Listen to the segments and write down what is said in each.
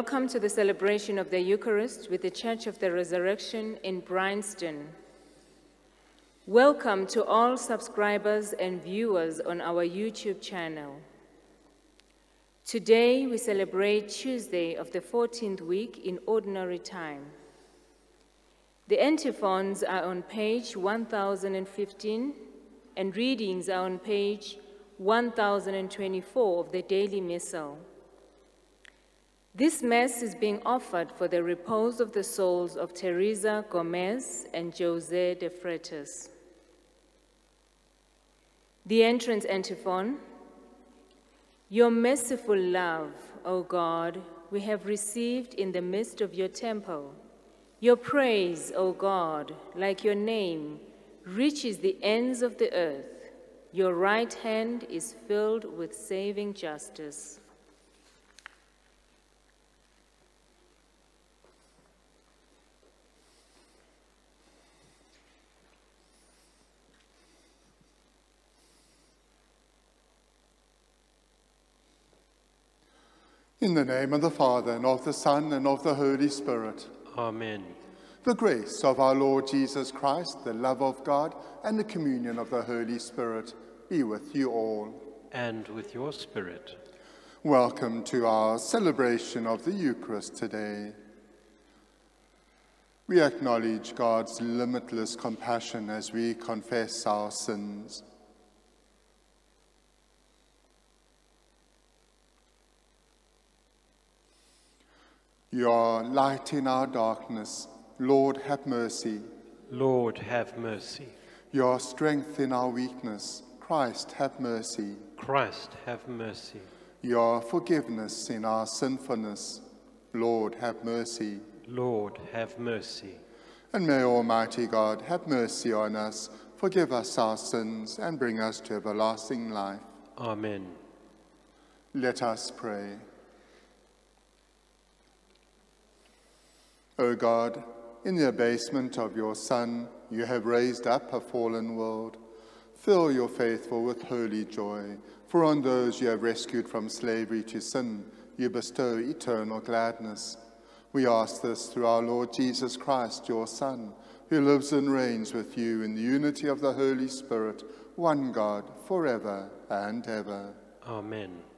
Welcome to the celebration of the Eucharist with the Church of the Resurrection in Bryanston. Welcome to all subscribers and viewers on our YouTube channel. Today we celebrate Tuesday of the 14th week in Ordinary Time. The antiphons are on page 1015 and readings are on page 1024 of the Daily Missal. This Mass is being offered for the repose of the souls of Teresa Gomez and Jose de Freitas. The entrance antiphon Your merciful love, O God, we have received in the midst of your temple. Your praise, O God, like your name, reaches the ends of the earth. Your right hand is filled with saving justice. In the name of the Father, and of the Son, and of the Holy Spirit. Amen. The grace of our Lord Jesus Christ, the love of God, and the communion of the Holy Spirit be with you all. And with your spirit. Welcome to our celebration of the Eucharist today. We acknowledge God's limitless compassion as we confess our sins. Your light in our darkness, Lord, have mercy. Lord, have mercy. Your strength in our weakness, Christ, have mercy. Christ, have mercy. Your forgiveness in our sinfulness, Lord, have mercy. Lord, have mercy. And may Almighty God have mercy on us, forgive us our sins, and bring us to everlasting life. Amen. Let us pray. O God, in the abasement of your Son, you have raised up a fallen world. Fill your faithful with holy joy, for on those you have rescued from slavery to sin, you bestow eternal gladness. We ask this through our Lord Jesus Christ, your Son, who lives and reigns with you in the unity of the Holy Spirit, one God, forever and ever. Amen.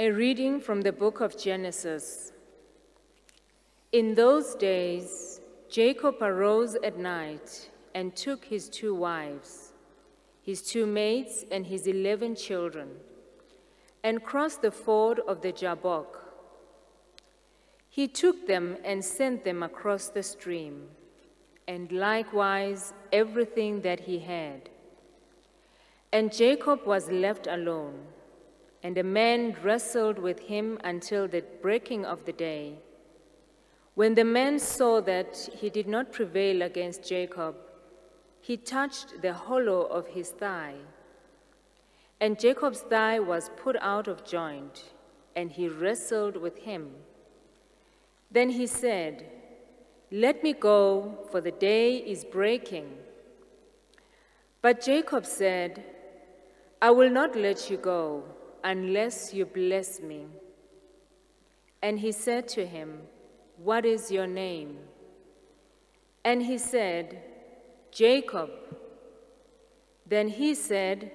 A reading from the book of Genesis. In those days, Jacob arose at night and took his two wives, his two maids, and his eleven children, and crossed the ford of the Jabbok. He took them and sent them across the stream, and likewise everything that he had. And Jacob was left alone and the man wrestled with him until the breaking of the day. When the man saw that he did not prevail against Jacob, he touched the hollow of his thigh. And Jacob's thigh was put out of joint, and he wrestled with him. Then he said, Let me go, for the day is breaking. But Jacob said, I will not let you go unless you bless me. And he said to him, What is your name? And he said, Jacob. Then he said,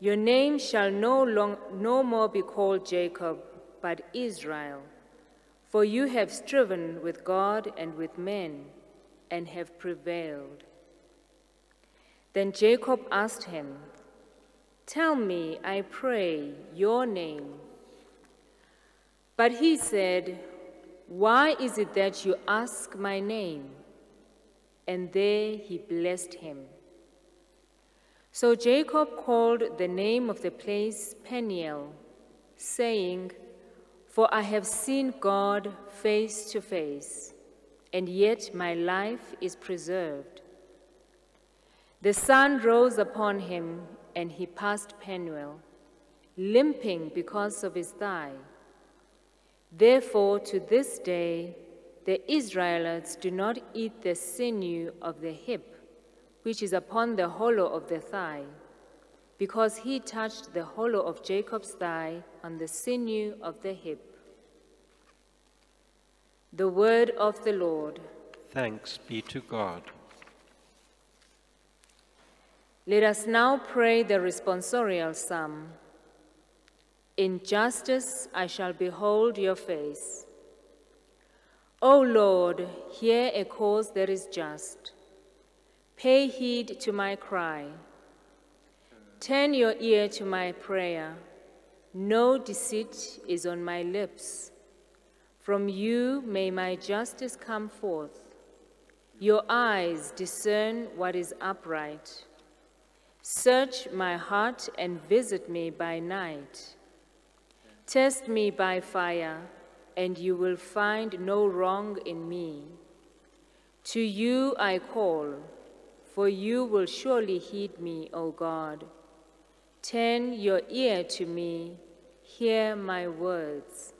Your name shall no, long, no more be called Jacob, but Israel, for you have striven with God and with men, and have prevailed. Then Jacob asked him, Tell me, I pray, your name. But he said, Why is it that you ask my name? And there he blessed him. So Jacob called the name of the place Peniel, saying, For I have seen God face to face, and yet my life is preserved. The sun rose upon him, and he passed Penuel, limping because of his thigh. Therefore, to this day, the Israelites do not eat the sinew of the hip, which is upon the hollow of the thigh, because he touched the hollow of Jacob's thigh on the sinew of the hip. The word of the Lord. Thanks be to God. Let us now pray the responsorial psalm. In justice I shall behold your face. O Lord, hear a cause that is just. Pay heed to my cry. Turn your ear to my prayer. No deceit is on my lips. From you may my justice come forth. Your eyes discern what is upright. Search my heart and visit me by night. Test me by fire, and you will find no wrong in me. To you I call, for you will surely heed me, O God. Turn your ear to me, hear my words.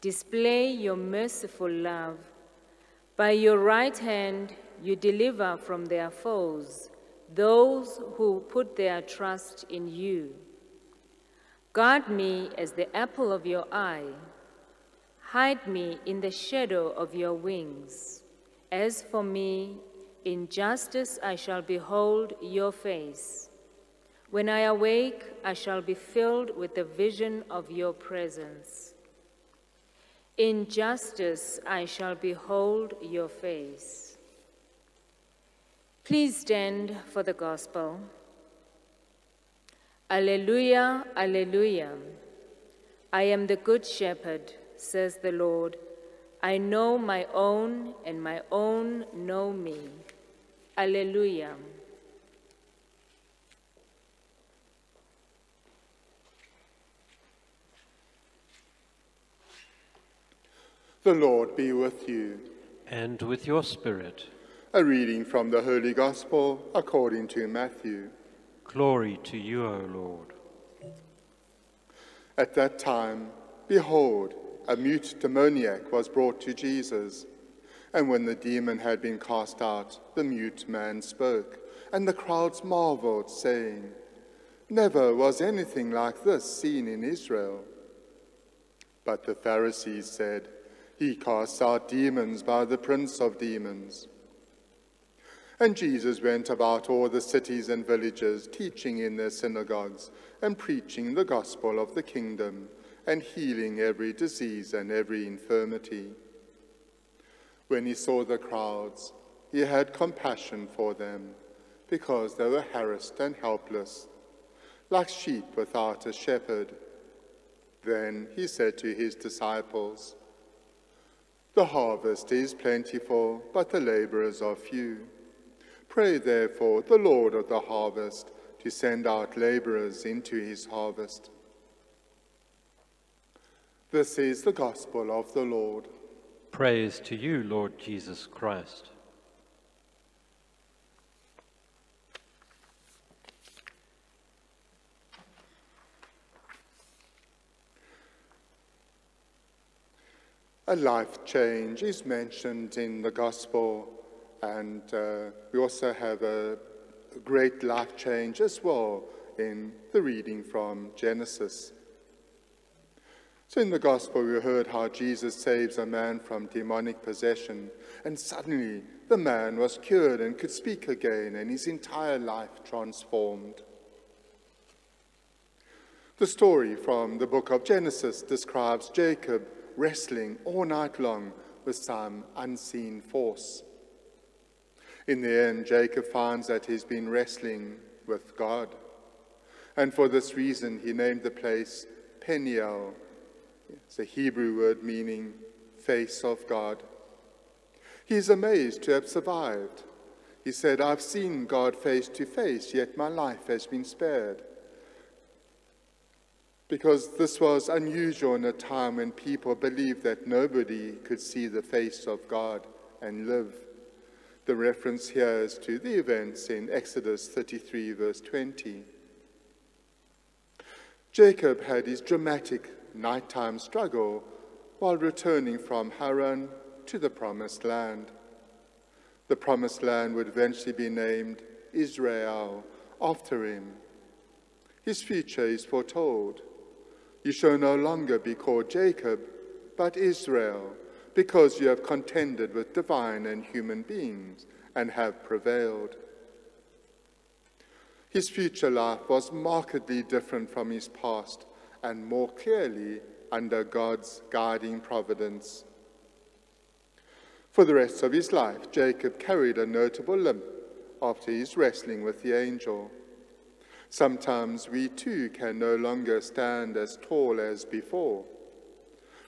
Display your merciful love. By your right hand you deliver from their foes those who put their trust in you. Guard me as the apple of your eye. Hide me in the shadow of your wings. As for me, in justice I shall behold your face. When I awake, I shall be filled with the vision of your presence. In justice I shall behold your face. Please stand for the gospel. Alleluia, Alleluia. I am the good shepherd, says the Lord. I know my own, and my own know me. Alleluia. The Lord be with you. And with your spirit. A reading from the Holy Gospel according to Matthew. Glory to you, O Lord. At that time, behold, a mute demoniac was brought to Jesus. And when the demon had been cast out, the mute man spoke, and the crowds marveled, saying, Never was anything like this seen in Israel. But the Pharisees said, He casts out demons by the prince of demons. And Jesus went about all the cities and villages, teaching in their synagogues and preaching the gospel of the kingdom and healing every disease and every infirmity. When he saw the crowds, he had compassion for them because they were harassed and helpless, like sheep without a shepherd. Then he said to his disciples, The harvest is plentiful, but the laborers are few. Pray therefore the Lord of the harvest to send out laborers into his harvest. This is the gospel of the Lord. Praise to you, Lord Jesus Christ. A life change is mentioned in the gospel and uh, we also have a, a great life change as well in the reading from Genesis. So in the gospel, we heard how Jesus saves a man from demonic possession, and suddenly the man was cured and could speak again, and his entire life transformed. The story from the book of Genesis describes Jacob wrestling all night long with some unseen force. In the end, Jacob finds that he's been wrestling with God. And for this reason, he named the place Peniel. It's a Hebrew word meaning face of God. He's amazed to have survived. He said, I've seen God face to face, yet my life has been spared. Because this was unusual in a time when people believed that nobody could see the face of God and live. The reference here is to the events in Exodus 33, verse 20. Jacob had his dramatic nighttime struggle while returning from Haran to the promised land. The promised land would eventually be named Israel after him. His future is foretold. You shall no longer be called Jacob, but Israel, because you have contended with divine and human beings and have prevailed. His future life was markedly different from his past and more clearly under God's guiding providence. For the rest of his life, Jacob carried a notable limp after his wrestling with the angel. Sometimes we too can no longer stand as tall as before.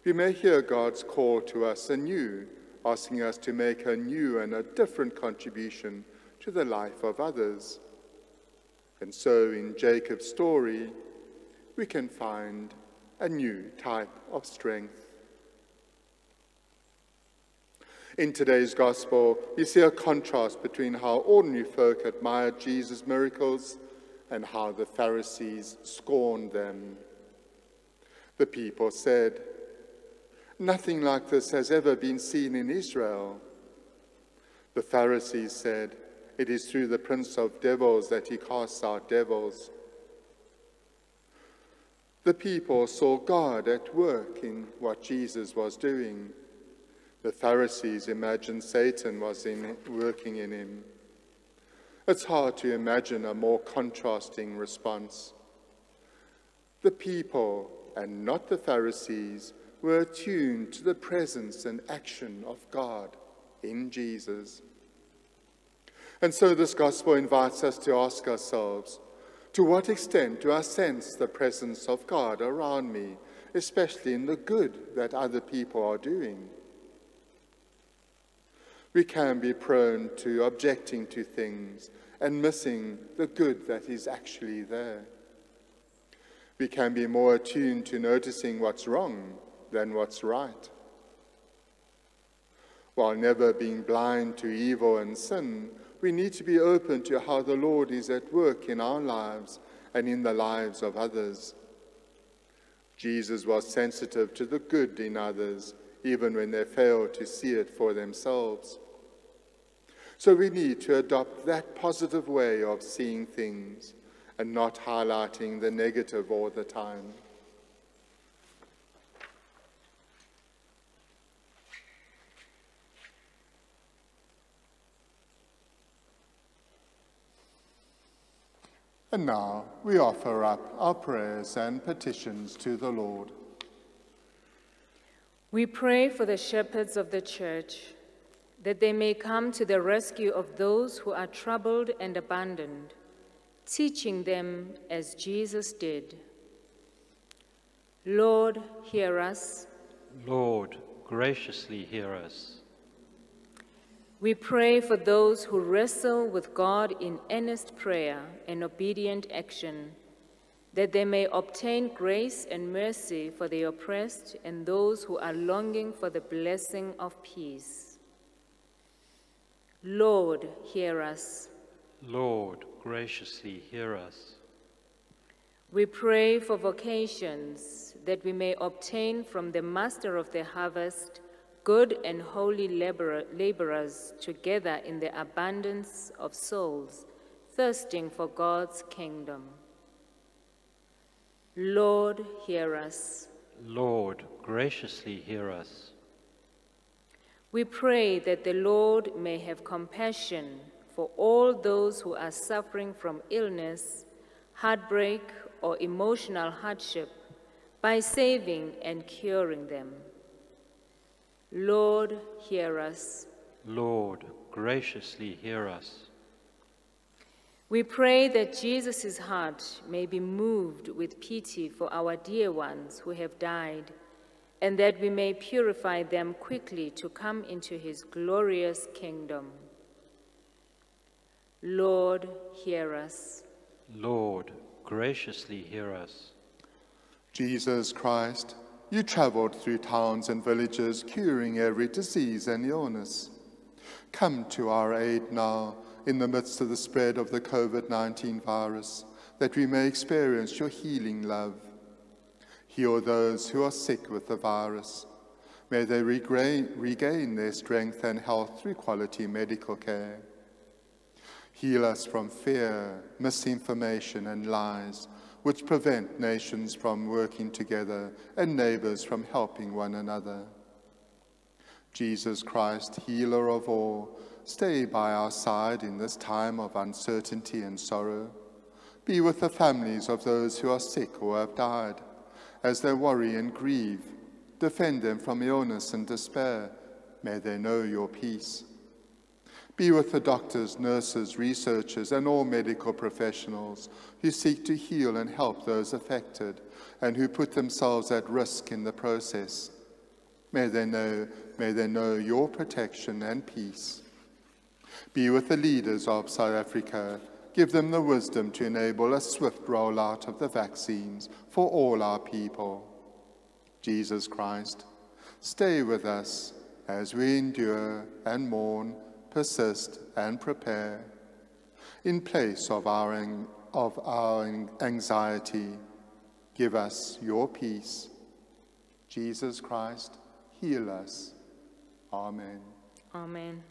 We may hear God's call to us anew, asking us to make a new and a different contribution to the life of others. And so in Jacob's story, we can find a new type of strength. In today's gospel, we see a contrast between how ordinary folk admired Jesus' miracles and how the Pharisees scorned them. The people said, Nothing like this has ever been seen in Israel. The Pharisees said, It is through the prince of devils that he casts out devils. The people saw God at work in what Jesus was doing. The Pharisees imagined Satan was in, working in him. It's hard to imagine a more contrasting response. The people, and not the Pharisees, were attuned to the presence and action of God in Jesus. And so this gospel invites us to ask ourselves to what extent do I sense the presence of God around me, especially in the good that other people are doing? We can be prone to objecting to things and missing the good that is actually there. We can be more attuned to noticing what's wrong than what's right. While never being blind to evil and sin, we need to be open to how the Lord is at work in our lives and in the lives of others. Jesus was sensitive to the good in others, even when they failed to see it for themselves. So we need to adopt that positive way of seeing things and not highlighting the negative all the time. And now we offer up our prayers and petitions to the Lord. We pray for the shepherds of the church that they may come to the rescue of those who are troubled and abandoned, teaching them as Jesus did. Lord, hear us. Lord, graciously hear us. We pray for those who wrestle with God in earnest prayer and obedient action, that they may obtain grace and mercy for the oppressed and those who are longing for the blessing of peace. Lord, hear us. Lord, graciously hear us. We pray for vocations that we may obtain from the Master of the harvest good and holy laborer, laborers together in the abundance of souls, thirsting for God's kingdom. Lord, hear us. Lord, graciously hear us. We pray that the Lord may have compassion for all those who are suffering from illness, heartbreak, or emotional hardship by saving and curing them. Lord, hear us. Lord, graciously hear us. We pray that Jesus' heart may be moved with pity for our dear ones who have died and that we may purify them quickly to come into his glorious kingdom. Lord, hear us. Lord, graciously hear us. Jesus Christ, you traveled through towns and villages, curing every disease and illness. Come to our aid now in the midst of the spread of the COVID 19 virus, that we may experience your healing love. Heal those who are sick with the virus. May they regain, regain their strength and health through quality medical care. Heal us from fear, misinformation, and lies, which prevent nations from working together and neighbors from helping one another. Jesus Christ, healer of all, stay by our side in this time of uncertainty and sorrow. Be with the families of those who are sick or have died, as they worry and grieve Defend them from illness and despair. May they know your peace. Be with the doctors, nurses, researchers, and all medical professionals who seek to heal and help those affected and who put themselves at risk in the process. May they know, may they know your protection and peace. Be with the leaders of South Africa. Give them the wisdom to enable a swift rollout of the vaccines for all our people. Jesus Christ, stay with us as we endure and mourn, persist and prepare. In place of our, of our anxiety, give us your peace. Jesus Christ, heal us. Amen. Amen.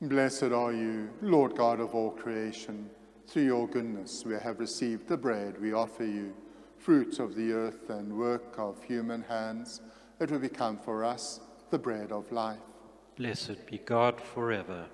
Blessed are you, Lord God of all creation. Through your goodness we have received the bread we offer you, fruit of the earth and work of human hands. It will become for us the bread of life. Blessed be God forever.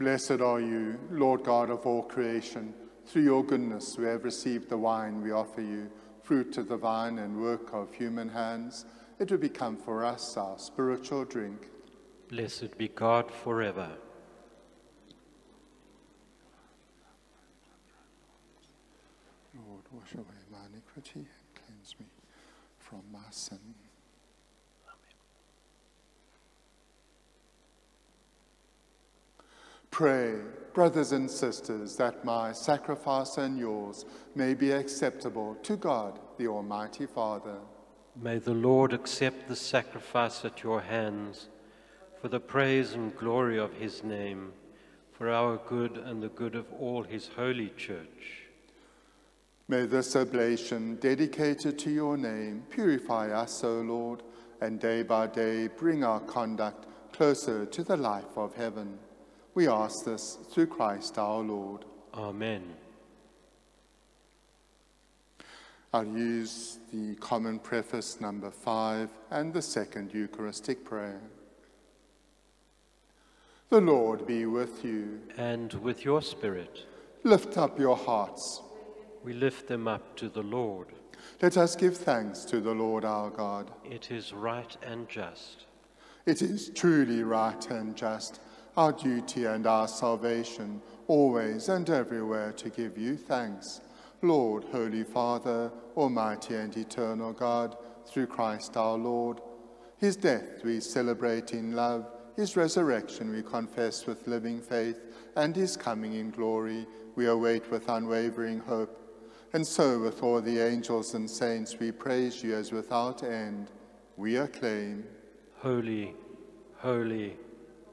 Blessed are you, Lord God of all creation. Through your goodness we have received the wine we offer you, fruit of the vine and work of human hands. It will become for us our spiritual drink. Blessed be God forever. Lord, wash away my iniquity and cleanse me from my sin. Pray, brothers and sisters, that my sacrifice and yours may be acceptable to God, the Almighty Father. May the Lord accept the sacrifice at your hands for the praise and glory of his name, for our good and the good of all his holy church. May this oblation dedicated to your name purify us, O Lord, and day by day bring our conduct closer to the life of heaven. We ask this through Christ our Lord. Amen. I'll use the common preface number five and the second Eucharistic prayer. The Lord be with you. And with your spirit. Lift up your hearts. We lift them up to the Lord. Let us give thanks to the Lord our God. It is right and just. It is truly right and just our duty and our salvation, always and everywhere to give you thanks. Lord, Holy Father, Almighty and eternal God, through Christ our Lord. His death we celebrate in love, his resurrection we confess with living faith, and his coming in glory we await with unwavering hope. And so with all the angels and saints we praise you as without end. We acclaim, Holy, holy,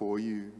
for you.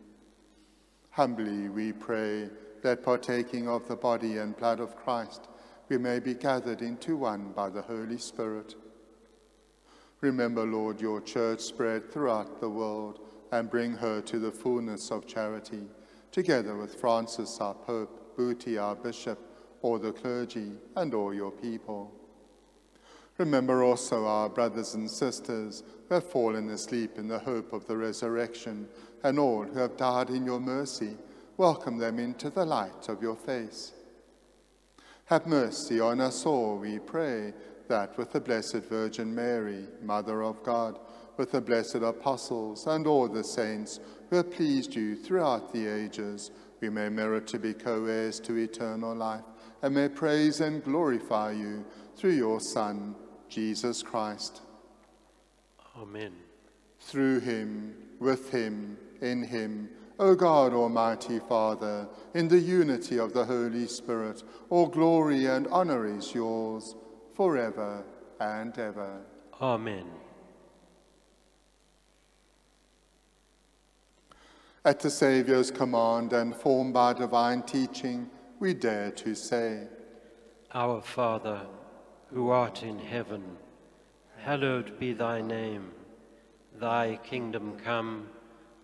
Humbly we pray that partaking of the body and blood of Christ, we may be gathered into one by the Holy Spirit. Remember, Lord, your church spread throughout the world and bring her to the fullness of charity, together with Francis our Pope, Buti our Bishop, all the clergy, and all your people. Remember also our brothers and sisters who have fallen asleep in the hope of the resurrection, and all who have died in your mercy. Welcome them into the light of your face. Have mercy on us all, we pray, that with the Blessed Virgin Mary, Mother of God, with the blessed apostles and all the saints who have pleased you throughout the ages, we may merit to be co-heirs to eternal life, and may praise and glorify you through your Son, Jesus Christ. Amen. Through him, with him, in him, O God, Almighty Father, in the unity of the Holy Spirit, all glory and honor is yours, forever and ever. Amen. At the Saviour's command and formed by divine teaching, we dare to say, Our Father, who art in heaven, hallowed be thy name. Thy kingdom come,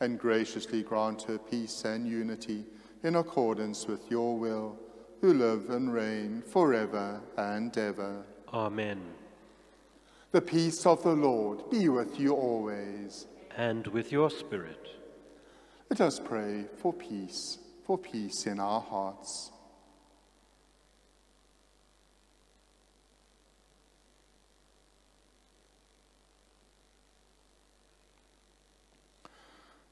and graciously grant her peace and unity in accordance with your will, who live and reign forever and ever. Amen. The peace of the Lord be with you always. And with your spirit. Let us pray for peace, for peace in our hearts.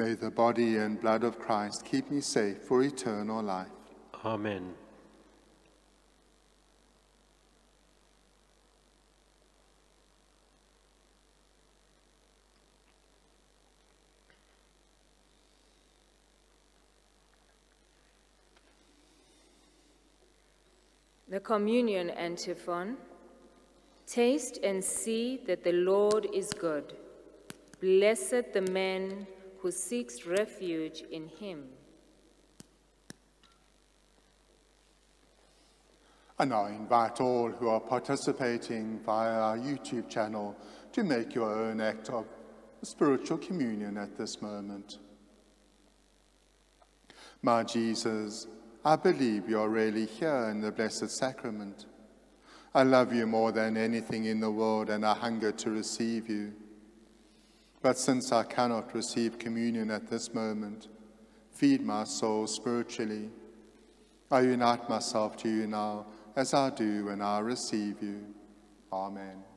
May the body and blood of Christ keep me safe for eternal life. Amen. The communion antiphon. Taste and see that the Lord is good. Blessed the man who seeks refuge in him. And I invite all who are participating via our YouTube channel to make your own act of spiritual communion at this moment. My Jesus, I believe you are really here in the Blessed Sacrament. I love you more than anything in the world and I hunger to receive you. But since I cannot receive communion at this moment, feed my soul spiritually. I unite myself to you now as I do when I receive you. Amen.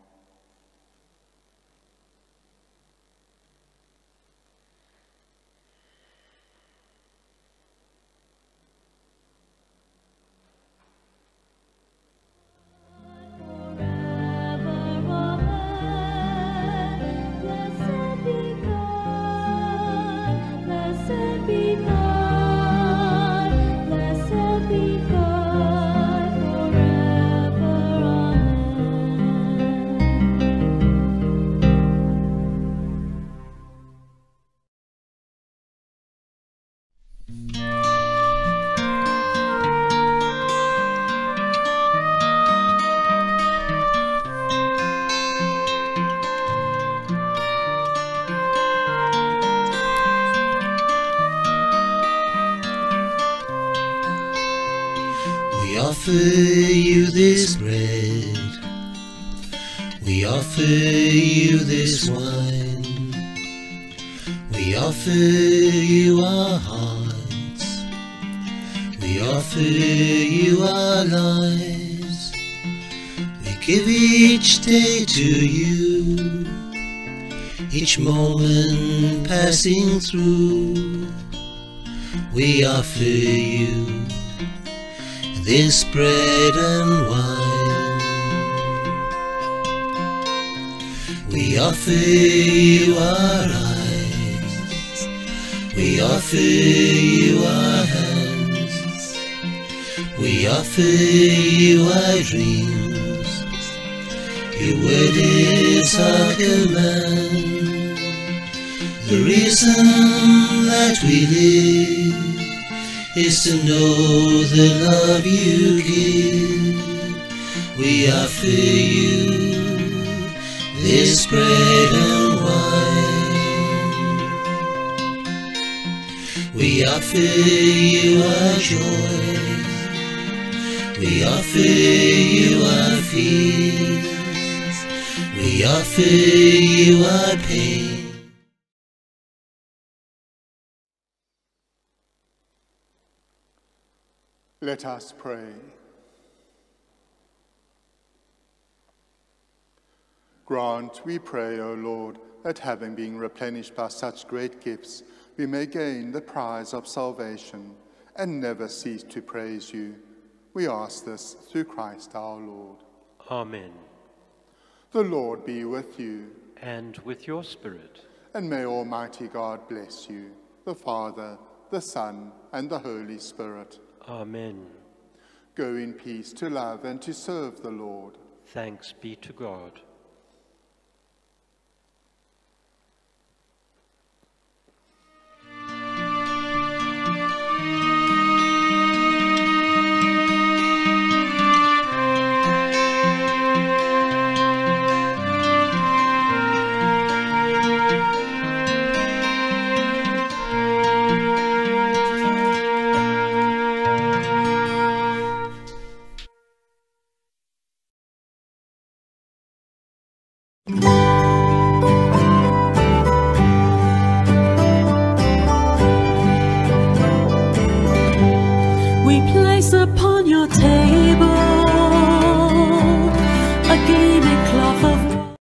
Offer you this bread. We offer you this wine. We offer you our hearts. We offer you our lives. We give each day to you. Each moment passing through. We offer you this bread and wine. We offer you our eyes, we offer you our hands, we offer you our dreams. Your word is our command, the reason that we live is to know the love you give. We offer you this bread and wine. We offer you our joy. We offer you our fears. We offer you our pain. Let us pray. Grant, we pray, O Lord, that having been replenished by such great gifts, we may gain the prize of salvation and never cease to praise you. We ask this through Christ our Lord. Amen. The Lord be with you, and with your spirit. and may Almighty God bless you, the Father, the Son, and the Holy Spirit. Amen. Go in peace to love and to serve the Lord. Thanks be to God.